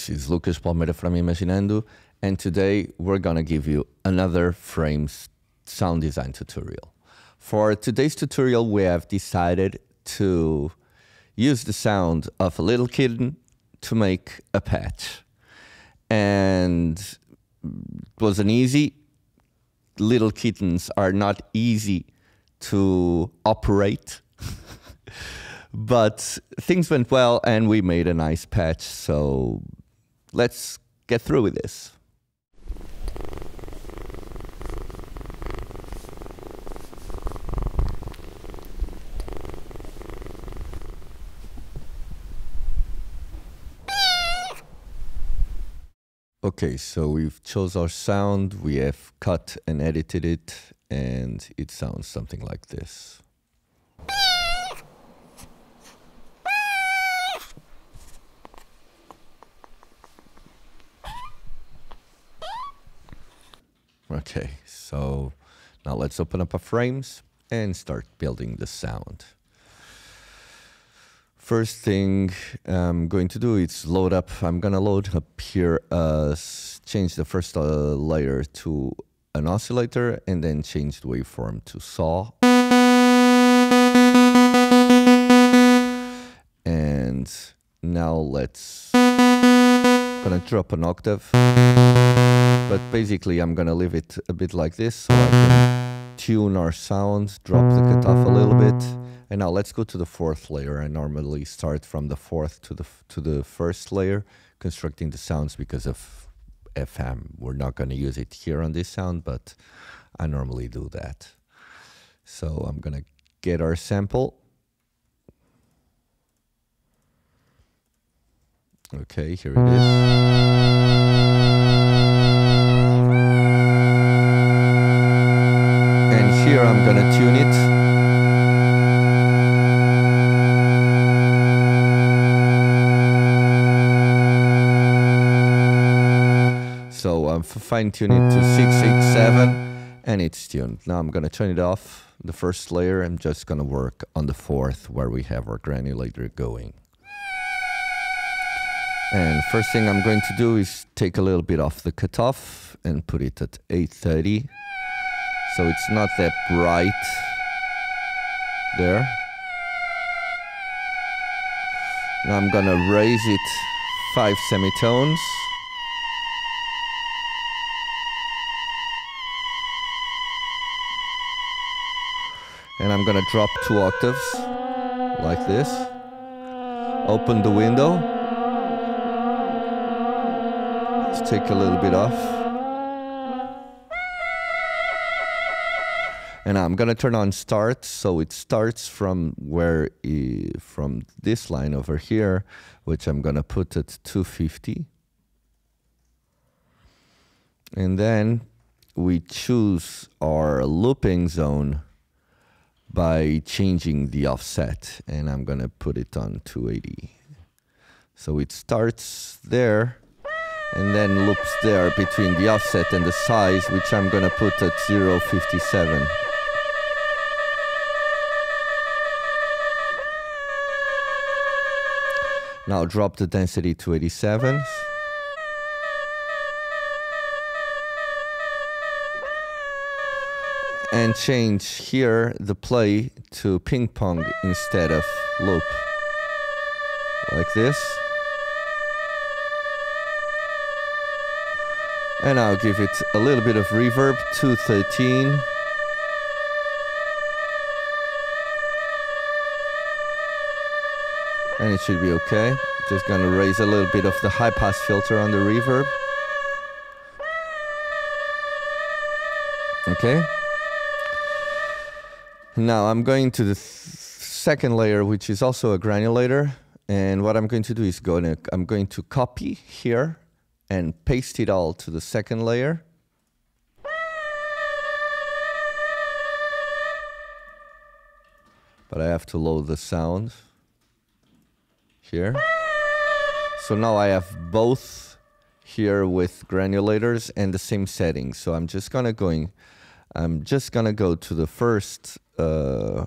This is Lucas Palmeira from Imaginando, and today we're gonna give you another FRMS sound design tutorial. For today's tutorial, we have decided to use the sound of a little kitten to make a patch. And it was an easy. Little kittens are not easy to operate. but things went well and we made a nice patch. So let's get through with this. Okay, so we've chose our sound, we have cut and edited it, and it sounds something like this. Okay, so now let's open up our FRMS and start building the sound. First thing I'm going to do is load up, I'm gonna load up here, uh, change the first uh, layer to an oscillator and then change the waveform to saw. And now let's, gonna drop an octave, but basically I'm gonna leave it a bit like this so I can tune our sound, drop the cutoff a little bit. And now let's go to the fourth layer. I normally start from the fourth to the to the first layer, constructing the sounds because of FM. We're not going to use it here on this sound, but I normally do that. So I'm going to get our sample. Okay, here it is. And here I'm to tune it. So I'm fine tuning it to 687 and it's tuned. Now I'm to turn it off, the first layer. I'm just to work on the fourth where we have our granulator going. And first thing I'm going to do is take a little bit off the cutoff and put it at 830. So it's not that bright there. Now I'm gonna raise it five semitones. And I'm gonna drop two octaves like this. Open the window. Let's take a little bit off. And I'm gonna turn on start, so it starts from where, from this line over here, which I'm gonna put at 250. And then we choose our looping zone by changing the offset, and I'm gonna put it on 280. So it starts there, and then loops there between the offset and the size, which I'm gonna put at 057. Now drop the density to 87. And change here the play to ping pong instead of loop. Like this. And I'll give it a little bit of reverb, 213. And it should be okay. Just gonna raise a little bit of the high pass filter on the reverb. Okay. Now I'm going to the second layer, which is also a granulator. And what I'm going to do is go to, I'm going to copy here and paste it all to the second layer. But I have to load the sound here. So now I have both here with granulators and the same settings. So I'm just gonna going, I'm just gonna go to the first, uh,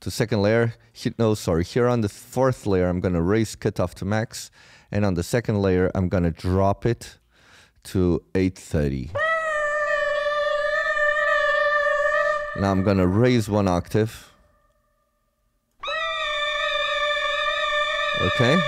to second layer. Hit, no, sorry, here on the fourth layer, I'm gonna raise cutoff to max And on the second layer, I'm gonna drop it to 830. Now I'm gonna raise one octave. Okay.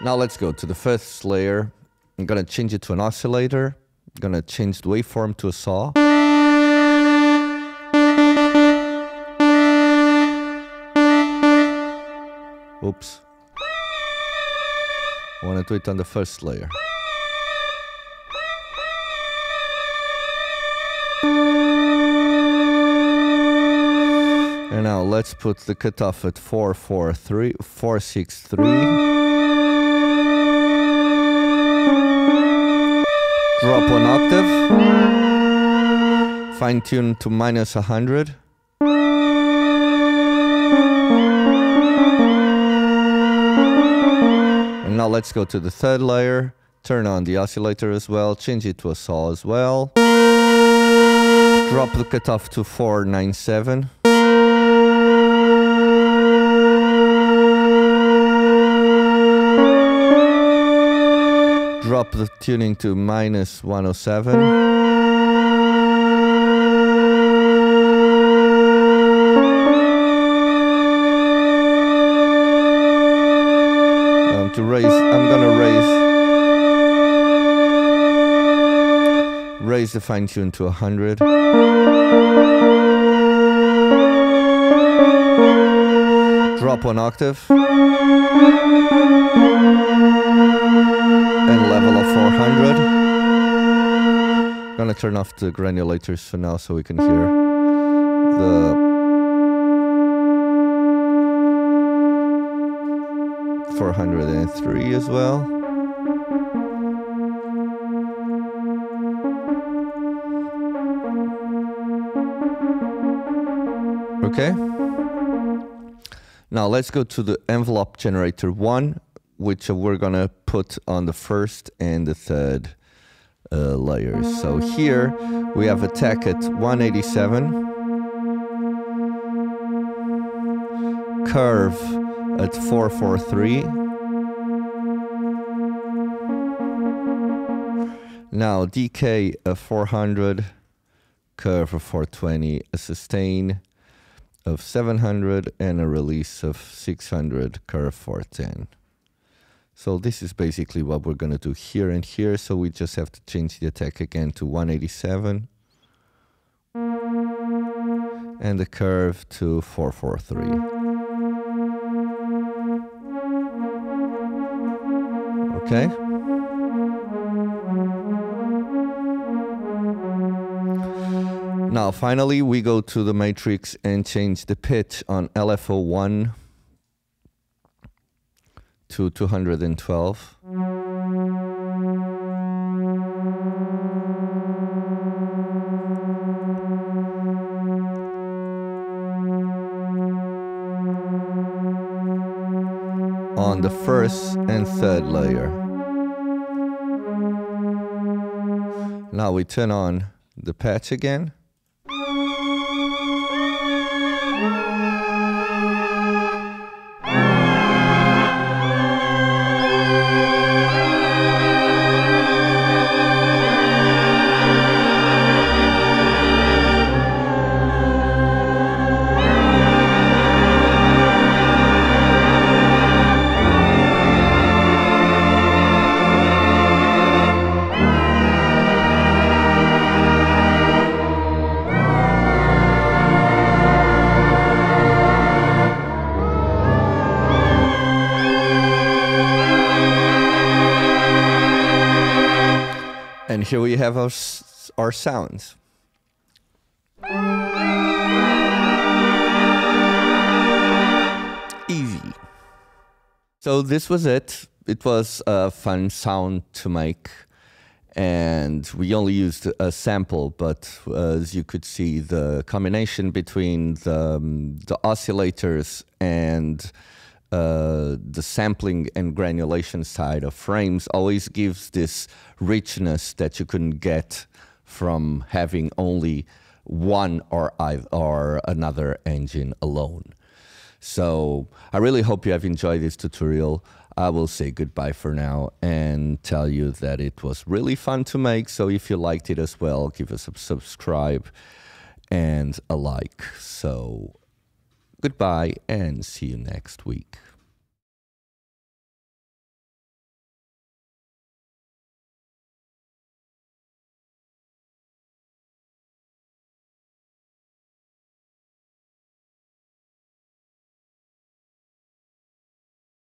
Now let's go to the first layer. I'm gonna change it to an oscillator. I'm gonna change the waveform to a saw. Oops. I wanna do it on the first layer. Let's put the cutoff at 443, 463. Drop one octave. Fine tune to minus 100. And now let's go to the third layer. Turn on the oscillator as well. Change it to a saw as well. Drop the cutoff to 497. Drop the tuning to minus 107. Um, to raise, I'm gonna raise raise the fine tune to 100. Drop one octave. Level of 400. Gonna turn off the granulators for now so we can hear the 403 as well. Okay. Now let's go to the envelope generator one, which we're gonna put on the first and the third uh, layers. So here we have attack at 187, curve at 443. Now decay of 400, curve of 420, a sustain of 700 and a release of 600 curve 410. So this is basically what we're going to do here and here. So we just have to change the attack again to 187 and the curve to 443. Okay. Now, finally, we go to the matrix and change the pitch on LFO1 to 212. On the first and third layer. Now we turn on the patch again. Here we have our, our sounds. Easy. So this was it. It was a fun sound to make. And we only used a sample, but as you could see, the combination between the, um, the oscillators and uh, the sampling and granulation side of FRMS always gives this richness that you couldn't get from having only one or, or another engine alone. So I really hope you have enjoyed this tutorial. I will say goodbye for now and tell you that it was really fun to make. So if you liked it as well, give us a subscribe and a like. So goodbye and see you next week.